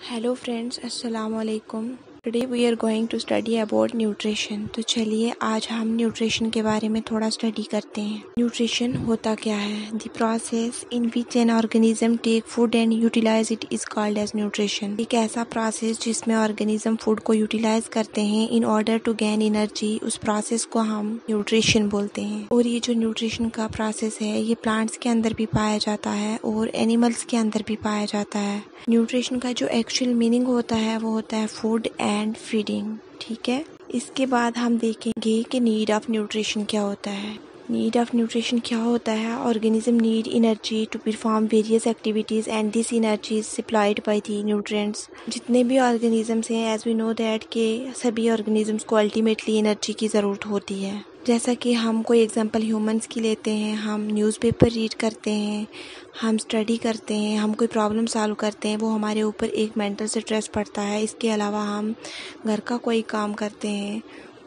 Hello friends अस्सलाम वालेकुम today we are going to study about nutrition तो चलिए, आज हम न्यूट्रिशन के बारे में थोड़ा स्टडी करते हैं। न्यूट्रिशन होता क्या है? The process in which an organism take food and utilise it is called as nutrition एक ऐसा प्रोसेस जिसमें ऑर्गेनिज्म फ़ूड को यूटिलाइज करते हैं in order to gain energy उस प्रोसेस को हम न्यूट्रिशन बोलते हैं। और ये जो न्यूट्रिशन का प्रोसेस है, ये प्लांट्स के अंदर भी पाया जाता है और एनिमल्स के अंदर भी पाया जाता है। न्यूट्रिशन का जो एक्चुअल मीनिंग होता है, वो होता है फ़ूड एंड फीडिंग ठीक है? इसके बाद हम देखेंगे कि नीड ऑफ़ न्यूट्रिशन क्या होता है। नीड ऑफ़ न्यूट्रिशन क्या होता है? Organism need energy to perform various activities and this energy is supplied by the nutrients जितने भी ऑर्गेनिजम्स हैं एज वी नो दैट के सभी ऑर्गेनिजम्स को अल्टीमेटली एनर्जी की ज़रूरत होती है। जैसा कि हम कोई एग्जांपल ह्यूमंस की लेते हैं, हम न्यूज़पेपर रीड करते हैं, हम स्टडी करते हैं, हम कोई प्रॉब्लम सॉल्व करते हैं, वो हमारे ऊपर एक मेंटल स्ट्रेस पड़ता है। इसके अलावा हम घर का कोई काम करते हैं,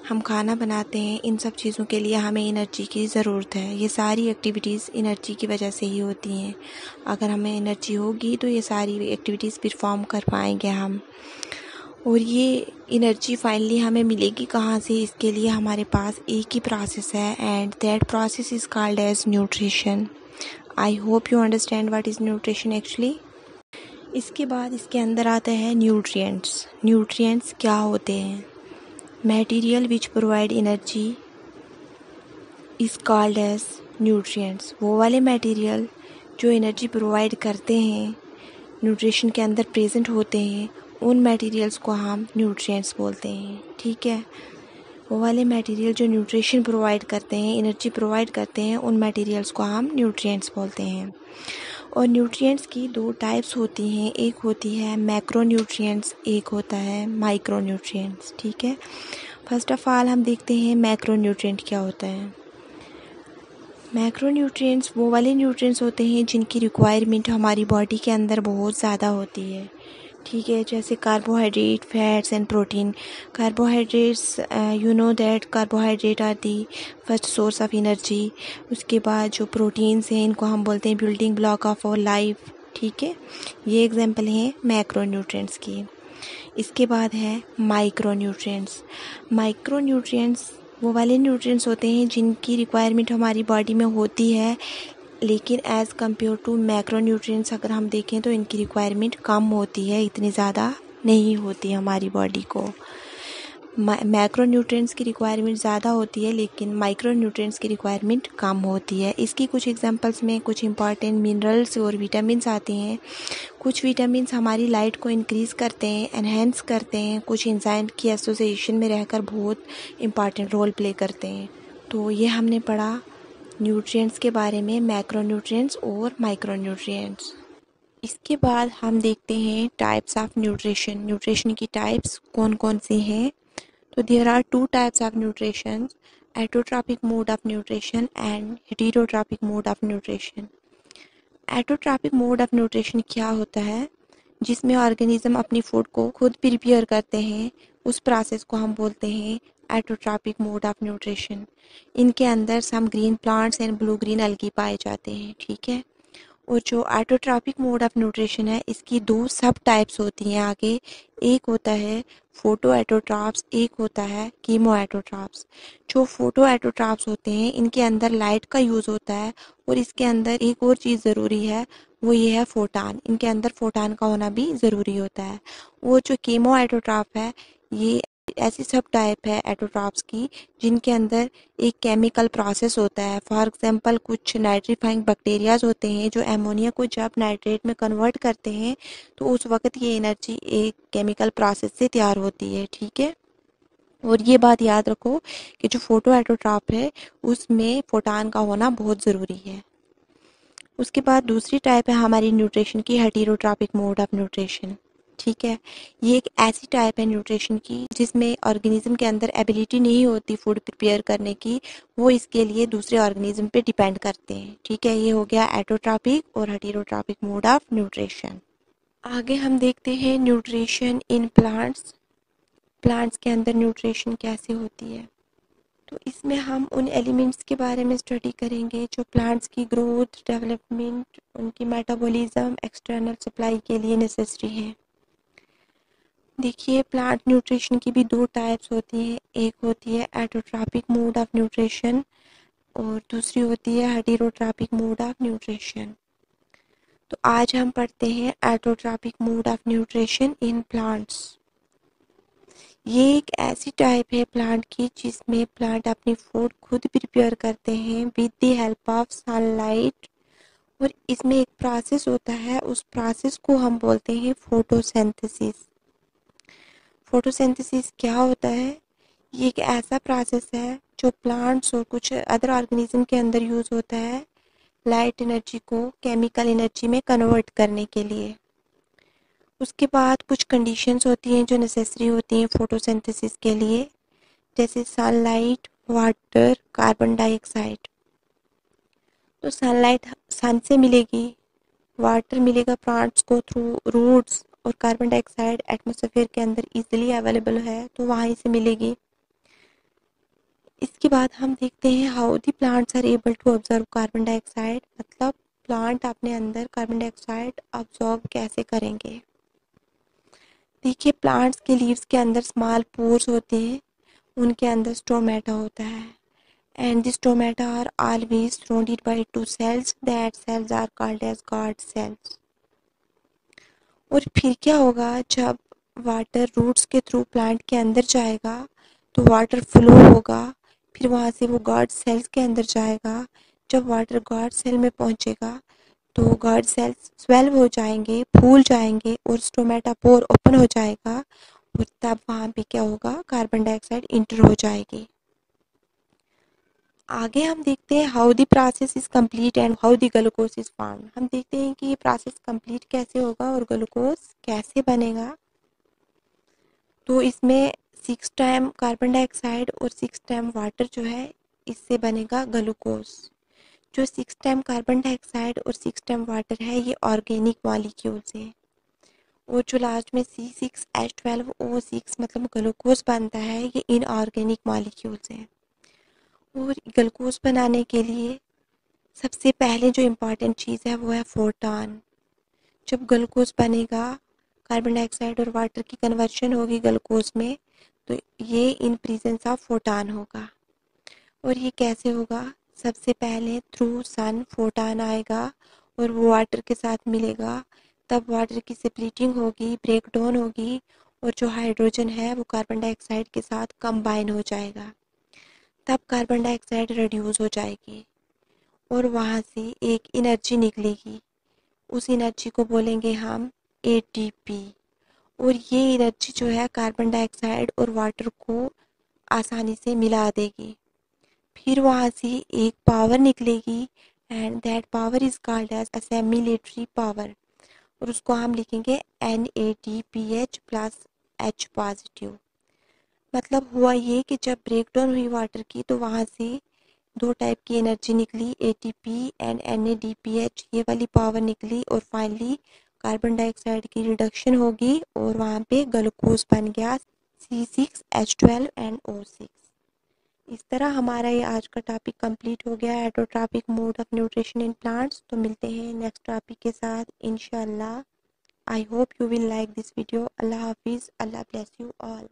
हम खाना बनाते हैं, इन सब चीज़ों के लिए हमें एनर्जी की ज़रूरत है। ये सारी एक्टिविटीज़ एनर्जी की वजह से ही होती हैं। अगर हमें एनर्जी होगी तो ये सारी एक्टिविटीज़ परफॉर्म कर पाएँगे हम। और ये एनर्जी फाइनली हमें मिलेगी कहाँ से? इसके लिए हमारे पास एक ही प्रोसेस है and that process is called as nutrition I hope you understand what is nutrition actually इसके बाद इसके अंदर आता है न्यूट्रिएंट्स न्यूट्रिएंट्स क्या होते हैं? Material which provide energy is called as nutrients वो वाले मटेरियल जो एनर्जी प्रोवाइड करते हैं न्यूट्रिशन के अंदर प्रेजेंट होते हैं उन मटेरियल्स को हम न्यूट्रिएंट्स बोलते हैं, ठीक है? वो वाले मटेरियल जो न्यूट्रिशन प्रोवाइड करते हैं एनर्जी प्रोवाइड करते हैं, उन मटेरियल्स को हम न्यूट्रिएंट्स बोलते हैं। और न्यूट्रिएंट्स की दो टाइप्स होती हैं, एक होती है मैक्रो न्यूट्रिएंट्स एक होता है माइक्रो न्यूट्रिएंट्स ठीक है? फ़र्स्ट ऑफ़ ऑल हम देखते हैं मैक्रो न्यूट्रिएंट क्या होता है। मैक्रो न्यूट्रिएंट्स वो वाले न्यूट्रिएंट्स होते हैं जिनकी रिक्वायरमेंट हमारी बॉडी के अंदर बहुत ज़्यादा होती है। ठीक है, जैसे carbohydrate fats and protein carbohydrates you know that carbohydrate are the first source of energy उसके बाद जो प्रोटीन्स हैं, इनको हम बोलते हैं बिल्डिंग ब्लॉक ऑफ़ और लाइफ ठीक है? ये एग्जांपल हैं मैक्रो न्यूट्रिएंट्स की. इसके बाद है माइक्रो न्यूट्रिएंट्स माइक्रो न्यूट्रिएंट्स वो वाले न्यूट्रिएंट्स होते हैं जिनकी रिक्वायरमेंट हमारी बॉडी में होती है लेकिन as compare to macro nutrients अगर हम देखें तो इनकी रिक्वायरमेंट कम होती है, इतनी ज़्यादा नहीं होती हमारी बॉडी को। मैक्रो न्यूट्रिएंट्स की रिक्वायरमेंट ज़्यादा होती है, लेकिन माइक्रो न्यूट्रिएंट्स की रिक्वायरमेंट कम होती है। इसकी कुछ एग्जांपल्स में कुछ इंपॉर्टेंट मिनरल्स और विटामिन्स आते हैं। कुछ विटामिन्स हमारी लाइट को इंक्रीज़ करते हैं एनहेंस करते हैं, कुछ इंजाइम की एसोसिएशन में रहकर बहुत इंपॉर्टेंट रोल प्ले करते हैं। तो ये हमने पढ़ा। न्यूट्रिएंट्स के बारे में मैक्रो न्यूट्रिएंट्स और माइक्रो न्यूट्रिएंट्स इसके बाद हम देखते हैं टाइप्स ऑफ़ न्यूट्रिशन न्यूट्रिशन की टाइप्स कौन कौन सी हैं? तो there are two types of nutrition autotrophic mode of nutrition and heterotropic mode of nutrition autotrophic mode of nutrition क्या होता है? जिसमें ऑर्गेनिज्म अपनी फ़ूड को खुद प्रिपेयर करते हैं, उस प्रोसेस को हम बोलते हैं एटोट्रॉपिक मोड ऑफ़ न्यूट्रिशन इनके अंदर some green plants and blue green algae पाए जाते हैं, ठीक है? और जो एटोट्रॉपिक मोड ऑफ़ न्यूट्रिशन है, इसकी दो सब टाइप्स होती हैं आगे। एक होता है फ़ोटो एटोट्राप्स एक होता है कीमो एटोट्राप्स जो फ़ोटो एटोट्राप्स होते हैं, इनके अंदर लाइट का यूज़ होता है और इसके अंदर एक और चीज़ ज़रूरी है, वो ये है फोटान इनके अंदर फोटान का होना भी ज़रूरी होता है। वो जो कीमो एटोट्राप है, ये ऐसी सब टाइप है एटोट्रॉप्स की, जिनके अंदर एक केमिकल प्रोसेस होता है। फॉर एग्जांपल कुछ नाइट्रीफाइंग बैक्टीरियाज होते हैं जो एमोनिया को जब नाइट्रेट में कन्वर्ट करते हैं तो उस वक्त ये एनर्जी एक केमिकल प्रोसेस से तैयार होती है, ठीक है? और ये बात याद रखो कि जो फ़ोटो एटोट्रॉप है, उसमें फोटान का होना बहुत ज़रूरी है। उसके बाद दूसरी टाइप है हमारी न्यूट्रिशन की हेटीरोट्रॉपिक मोड ऑफ़ न्यूट्रिशन ठीक है? ये एक ऐसी टाइप है न्यूट्रिशन की जिसमें ऑर्गेनिज्म के अंदर एबिलिटी नहीं होती फ़ूड प्रिपेयर करने की, वो इसके लिए दूसरे ऑर्गेनिज्म पे डिपेंड करते हैं। ठीक है? ये हो गया एटोट्रॉपिक और हेटीरोट्रॉपिक मोड ऑफ़ न्यूट्रिशन आगे हम देखते हैं न्यूट्रिशन इन प्लांट्स प्लांट्स के अंदर न्यूट्रिशन कैसे होती है? तो इसमें हम उन एलिमेंट्स के बारे में स्टडी करेंगे जो प्लांट्स की ग्रोथ डेवलपमेंट उनकी मेटाबॉलिज्म एक्सटर्नल सप्लाई के लिए नेसेसरी हैं। देखिए प्लांट न्यूट्रिशन की भी दो टाइप्स होती हैं। एक होती है एटोट्रापिक मोड ऑफ़ न्यूट्रिशन और दूसरी होती है हेटेरोट्रापिक मोड ऑफ़ न्यूट्रिशन तो आज हम पढ़ते हैं autotrophic mode of nutrition in plants ये एक ऐसी टाइप है प्लांट की जिसमें प्लांट अपनी फ़ूड खुद प्रिपेयर करते हैं with the help of sunlight और इसमें एक प्रोसेस होता है, उस प्रोसेस को हम बोलते हैं फोटोसिंथेसिस फोटोसिंथेसिस क्या होता है? ये एक ऐसा प्रोसेस है जो प्लांट्स और कुछ अदर ऑर्गेनिज्म के अंदर यूज़ होता है लाइट एनर्जी को केमिकल एनर्जी में कन्वर्ट करने के लिए। उसके बाद कुछ कंडीशंस होती हैं जो नेसेसरी होती हैं फोटोसिंथेसिस के लिए, जैसे सनलाइट वाटर कार्बन डाइऑक्साइड तो सनलाइट सन से मिलेगी वाटर मिलेगा प्लांट्स को थ्रू रूट्स और कार्बन डाइऑक्साइड एटमोसफेयर के अंदर इजीली अवेलेबल है तो वहीं से मिलेगी। इसके बाद हम देखते हैं how the plants are able to observe carbon dioxide मतलब प्लांट अपने अंदर कार्बन डाइऑक्साइड ऑब्जॉर्व कैसे करेंगे। देखिए प्लांट्स के लीव्स के अंदर स्मॉल पोर्स होते हैं, उनके अंदर स्टोमेटा होता है। And this stomata are always surrounded by two cells that cells are called as guard cells और फिर क्या होगा, जब वाटर रूट्स के थ्रू प्लांट के अंदर जाएगा तो वाटर फ्लो होगा, फिर वहाँ से वो गार्ड सेल्स के अंदर जाएगा। जब वाटर गार्ड सेल में पहुँचेगा तो गार्ड सेल्स स्वेल्व हो जाएँगे, फूल जाएँगे और स्टोमेटापोर ओपन हो जाएगा, और तब वहाँ पे क्या होगा कार्बन डाइऑक्साइड इंटर हो जाएगी। आगे हम देखते हैं how the process is complete and how the glucose is form हम देखते हैं कि ये प्रोसेस कंप्लीट कैसे होगा और ग्लूकोज कैसे बनेगा। तो इसमें सिक्स टाइम कार्बन डाइऑक्साइड और सिक्स टाइम वाटर जो है, इससे बनेगा ग्लूकोज जो सिक्स टाइम कार्बन डाइऑक्साइड और सिक्स टाइम वाटर है, ये ऑर्गेनिक मॉलिक्यूल्स हैं। और जो लास्ट में C six H twelve O six मतलब ग्लूकोज बनता है, ये इनऑर्गेनिक मॉलिक्यूल्स हैं। और ग्लूकोज बनाने के लिए सबसे पहले जो इंपॉर्टेंट चीज़ है वो है फोटान जब ग्लूकोज बनेगा कार्बन डाइऑक्साइड और वाटर की कन्वर्शन होगी ग्लूकोज में तो ये इन प्रेजेंस ऑफ़ फोटान होगा। और ये कैसे होगा? सबसे पहले थ्रू सन फोटान आएगा और वो वाटर के साथ मिलेगा। तब वाटर की स्प्लिटिंग होगी ब्रेक डाउन होगी और जो हाइड्रोजन है वो कार्बन डाइऑक्साइड के साथ कंबाइन हो जाएगा। तब कार्बन डाइऑक्साइड रिड्यूस हो जाएगी और वहाँ से एक एनर्जी निकलेगी। उस एनर्जी को बोलेंगे हम एटीपी और ये एनर्जी जो है कार्बन डाइऑक्साइड और वाटर को आसानी से मिला देगी। फिर वहाँ से एक पावर निकलेगी and that power is called as assimilatory power और उसको हम लिखेंगे N A T P H plus H positive मतलब हुआ ये कि जब ब्रेक डाउन हुई वाटर की तो वहाँ से दो टाइप की एनर्जी निकली A T P and N A D P H ये वाली पावर निकली और फाइनली कार्बन डाइऑक्साइड की रिडक्शन होगी और वहाँ पे ग्लूकोज बन गया C six H twelve and O six इस तरह हमारा ये आज का टॉपिक कंप्लीट हो गया। Autotrophic mode of nutrition in plants तो मिलते हैं नेक्स्ट टॉपिक के साथ। इनशाला I hope you will like this video अल्लाह हाफिज़। अल्लाह ब्लेस यू ऑल